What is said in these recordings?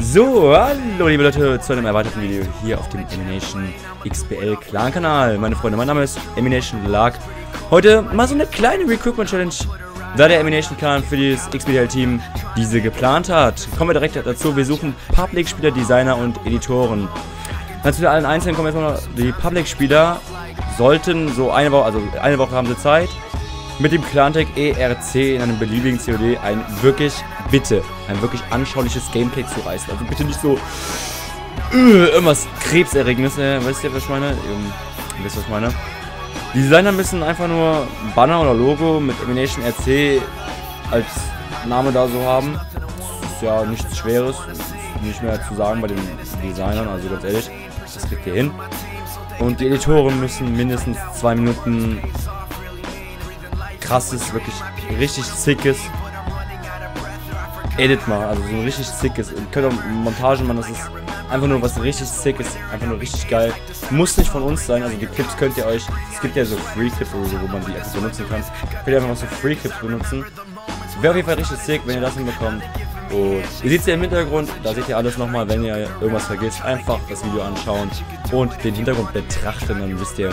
So, hallo liebe Leute zu einem erweiterten Video hier auf dem Emination XBL Clan Kanal. Meine Freunde, mein Name ist Emination Lark. Heute mal so eine kleine Recruitment Challenge, da der Emination Clan für das XBL Team diese geplant hat. Kommen wir direkt dazu, wir suchen Public-Spieler, Designer und Editoren. Dann zu allen Einzelnen kommen jetzt mal die Public-Spieler sollten so eine Woche, also eine Woche haben sie Zeit, mit dem Clan-Tag ERC in einem beliebigen COD ein wirklich, bitte, ein wirklich anschauliches Gameplay zu reißen. Also bitte nicht so äh, irgendwas Krebserregendes, äh, weißt ihr, was ich meine? Ähm, wisst ihr, was ich meine? Die Designer müssen einfach nur Banner oder Logo mit Emination RC als Name da so haben. Das ist ja nichts Schweres, nicht mehr zu sagen bei den Designern, also ganz ehrlich, das kriegt ihr hin. Und die Editoren müssen mindestens zwei Minuten krasses, wirklich richtig sickes Edit machen. Also so ein richtig sickes. Ihr könnt auch Montagen machen, das ist einfach nur was richtig sickes, einfach nur richtig geil. Muss nicht von uns sein, also die Clips könnt ihr euch, es gibt ja so Free Clips oder so, wo man die einfach benutzen kann. Könnt ihr einfach mal so Free Clips benutzen. Wäre auf jeden Fall richtig sick, wenn ihr das hinbekommt. Und ihr seht es ja im Hintergrund, da seht ihr alles nochmal, wenn ihr irgendwas vergisst, einfach das Video anschauen und den Hintergrund betrachten, dann wisst ihr,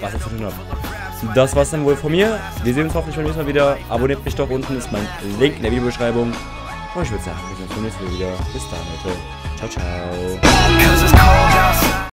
was ihr zu tun habt. Das war's dann wohl von mir. Wir sehen uns hoffentlich beim nächsten Mal wieder. Abonniert mich doch unten, ist mein Link in der Videobeschreibung. Und ich würde sagen, wir sehen uns beim nächsten Mal wieder. Bis dann, Leute. Ciao, ciao.